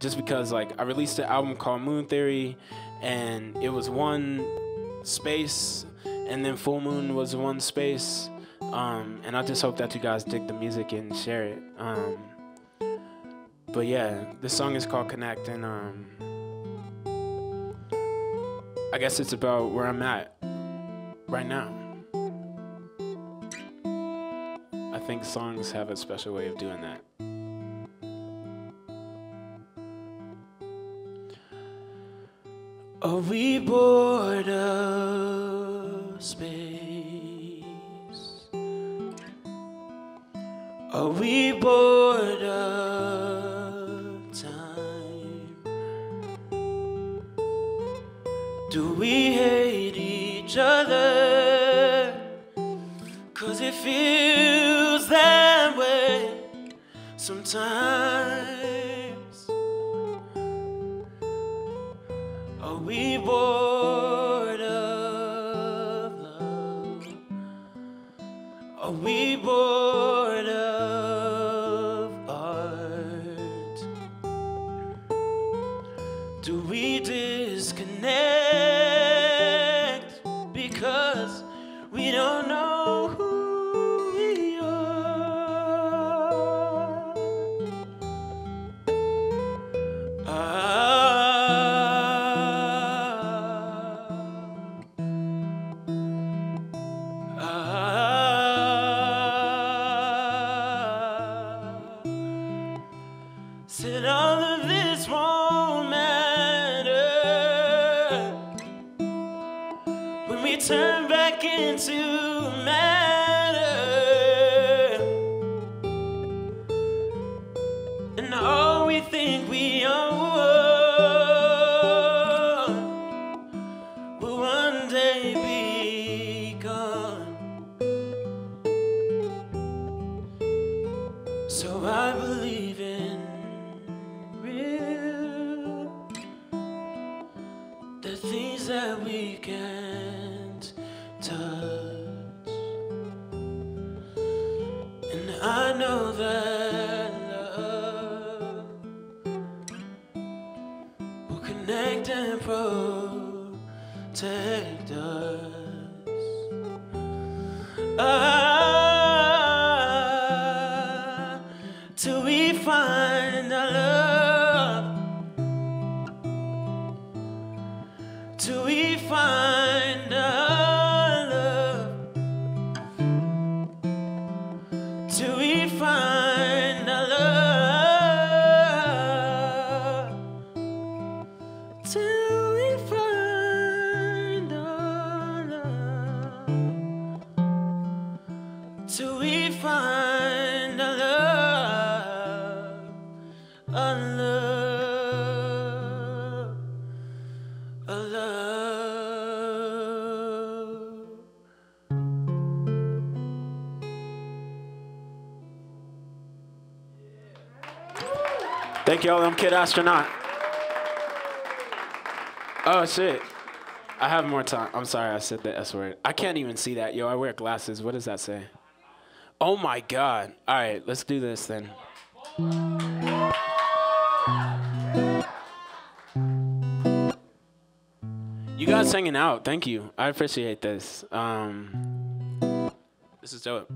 just because like I released an album called Moon Theory, and it was one space, and then Full Moon was one space. Um, and I just hope that you guys dig the music and share it. Um, but yeah, the song is called Connect, and um, I guess it's about where I'm at right now. I think songs have a special way of doing that. Are we bored of space? Are we bored of time? Do we hate each other? Cause it feels that way sometimes. We bored of love? Are we bored of art? Do we disconnect because we don't know who Said all of this won't matter when we turn back into matter. That we can't touch. And I know that love will connect and protect us. Ah, Till we find a love. a love. a love. Thank y'all, I'm Kid Astronaut. Oh shit. I have more time. I'm sorry I said the S word. I can't even see that. Yo, I wear glasses. What does that say? Oh my god. Alright, let's do this then. You guys hanging out. Thank you. I appreciate this. Um This is dope.